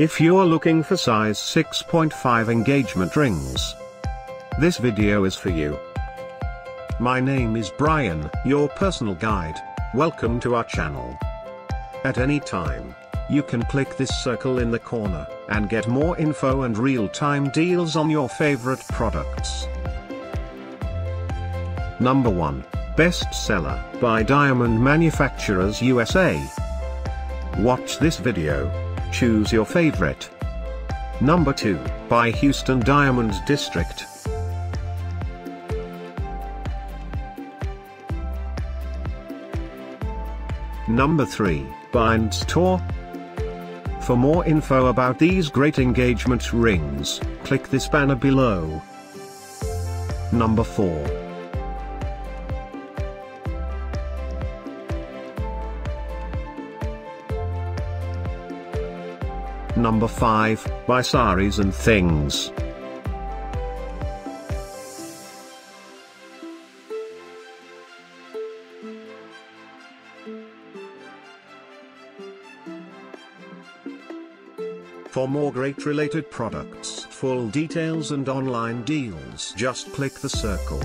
If you're looking for size 6.5 engagement rings, this video is for you. My name is Brian, your personal guide. Welcome to our channel. At any time, you can click this circle in the corner, and get more info and real-time deals on your favorite products. Number 1. Bestseller, by Diamond Manufacturers USA. Watch this video. Choose your favorite. Number 2, by Houston Diamond District. Number 3, Bind Store. For more info about these great engagement rings, click this banner below. Number 4. Number 5, by Saris and Things. For more great related products, full details and online deals just click the circle.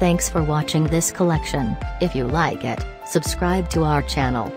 Thanks for watching this collection. If you like it, subscribe to our channel.